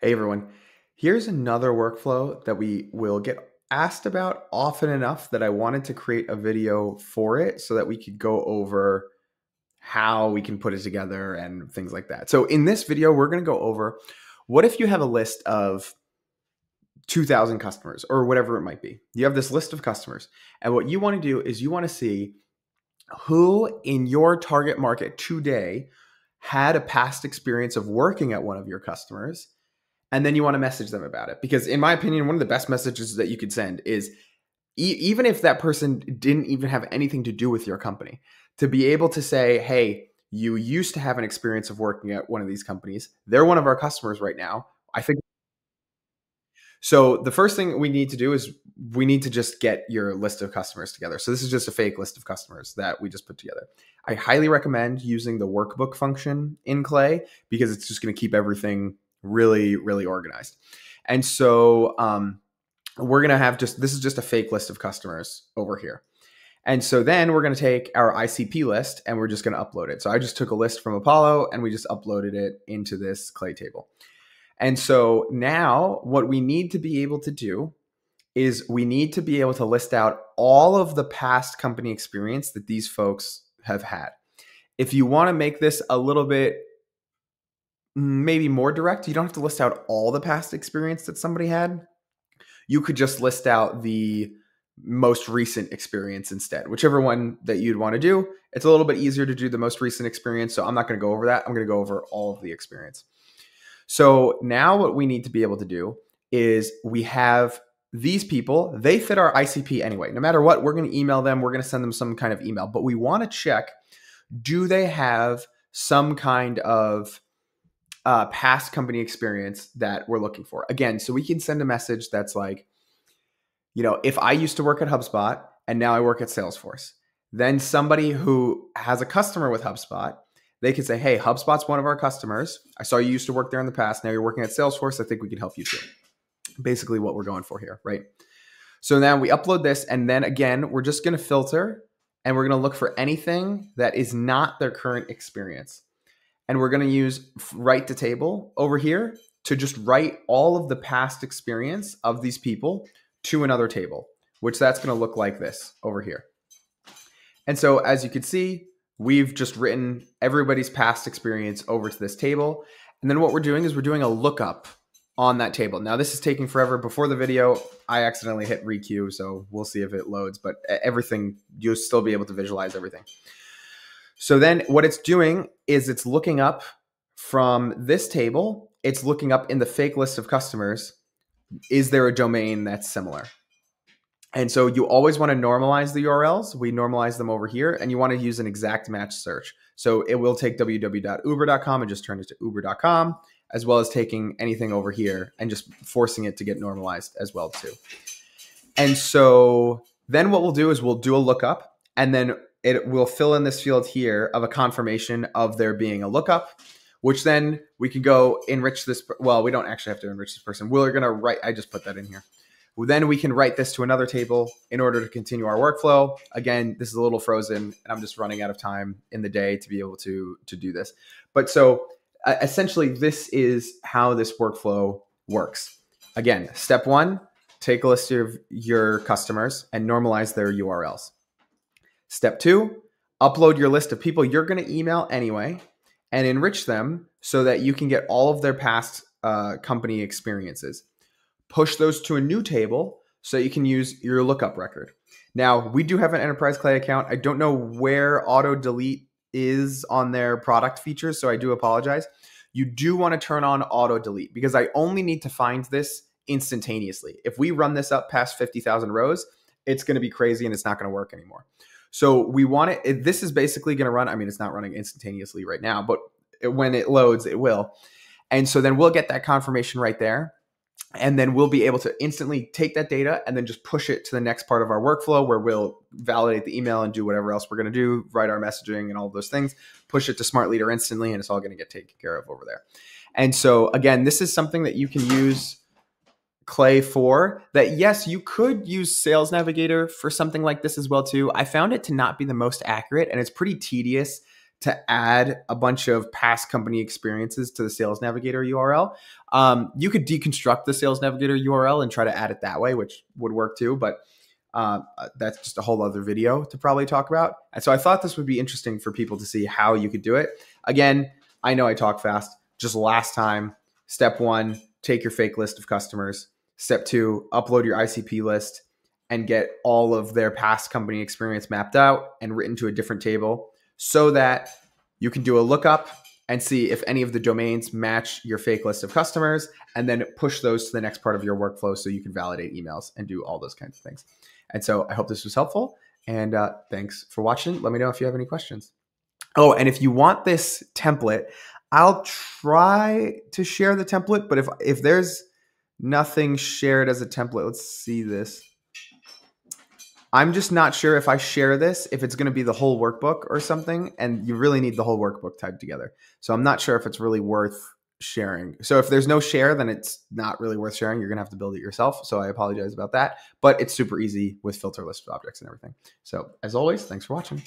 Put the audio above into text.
Hey everyone, here's another workflow that we will get asked about often enough that I wanted to create a video for it so that we could go over how we can put it together and things like that. So in this video, we're going to go over what if you have a list of 2000 customers or whatever it might be. You have this list of customers and what you want to do is you want to see who in your target market today had a past experience of working at one of your customers and then you want to message them about it because in my opinion one of the best messages that you could send is e- even if that person didn't even have anything to do with your company to be able to say hey you used to have an experience of working at one of these companies they're one of our customers right now i think so the first thing we need to do is we need to just get your list of customers together. So this is just a fake list of customers that we just put together. I highly recommend using the workbook function in Clay because it's just going to keep everything really, really organized. And so um, we're going to have just, this is just a fake list of customers over here. And so then we're going to take our ICP list and we're just going to upload it. So I just took a list from Apollo and we just uploaded it into this Clay table. And so now what we need to be able to do is we need to be able to list out all of the past company experience that these folks have had. If you want to make this a little bit maybe more direct. You don't have to list out all the past experience that somebody had. You could just list out the most recent experience instead, whichever one that you'd want to do. It's a little bit easier to do the most recent experience. So I'm not going to go over that. I'm going to go over all of the experience. So now what we need to be able to do is we have these people, they fit our ICP anyway. No matter what, we're going to email them, we're going to send them some kind of email, but we want to check do they have some kind of uh, past company experience that we're looking for. Again, so we can send a message that's like, you know, if I used to work at HubSpot and now I work at Salesforce, then somebody who has a customer with HubSpot, they could say, hey, HubSpot's one of our customers. I saw you used to work there in the past. Now you're working at Salesforce. I think we can help you too. Basically, what we're going for here, right? So now we upload this, and then again, we're just going to filter and we're going to look for anything that is not their current experience and we're going to use write to table over here to just write all of the past experience of these people to another table, which that's going to look like this over here. And so as you can see, we've just written everybody's past experience over to this table. And then what we're doing is we're doing a lookup on that table. Now this is taking forever. Before the video, I accidentally hit requeue, so we'll see if it loads, but everything, you'll still be able to visualize everything. So then what it's doing is it's looking up from this table, it's looking up in the fake list of customers, is there a domain that's similar? And so you always want to normalize the URLs. We normalize them over here and you want to use an exact match search. So it will take www.uber.com and just turn it to uber.com as well as taking anything over here and just forcing it to get normalized as well too. And so then what we'll do is we'll do a lookup and then it will fill in this field here of a confirmation of there being a lookup, which then we can go enrich this. Well, we don't actually have to enrich this person. We're going to write, I just put that in here. Then we can write this to another table in order to continue our workflow. Again, this is a little frozen and I'm just running out of time in the day to be able to, to do this. But so uh, essentially this is how this workflow works. Again, step one, take a list of your customers and normalize their URLs. Step two, upload your list of people you're going to email anyway and enrich them so that you can get all of their past uh, company experiences. Push those to a new table so you can use your lookup record. Now, we do have an Enterprise Clay account. I don't know where auto delete is on their product features, so I do apologize. You do want to turn on auto delete because I only need to find this instantaneously. If we run this up past 50,000 rows, it's going to be crazy and it's not going to work anymore. So we want it. This is basically going to run. I mean, it's not running instantaneously right now, but when it loads, it will. And so then we'll get that confirmation right there. And then we'll be able to instantly take that data and then just push it to the next part of our workflow where we'll validate the email and do whatever else we're going to do, write our messaging and all those things, push it to Smart Leader instantly, and it's all going to get taken care of over there. And so, again, this is something that you can use Clay for that yes, you could use Sales Navigator for something like this as well too. I found it to not be the most accurate and it's pretty tedious to add a bunch of past company experiences to the Sales Navigator URL. Um, you could deconstruct the Sales Navigator URL and try to add it that way, which would work too. But uh, that's just a whole other video to probably talk about. And so I thought this would be interesting for people to see how you could do it. Again, I know I talk fast. Just last time, step one, take your fake list of customers. Step two, upload your ICP list and get all of their past company experience mapped out and written to a different table so that you can do a lookup and see if any of the domains match your fake list of customers and then push those to the next part of your workflow so you can validate emails and do all those kinds of things. And so I hope this was helpful and uh, thanks for watching. Let me know if you have any questions. Oh, and if you want this template, I'll try to share the template, but if if there's nothing shared as a template, let's see this. I'm just not sure if I share this, if it's going to be the whole workbook or something, and you really need the whole workbook tied together. So I'm not sure if it's really worth sharing. So if there's no share, then it's not really worth sharing. You're going to have to build it yourself. So I apologize about that, but it's super easy with filter list objects and everything. So as always, thanks for watching.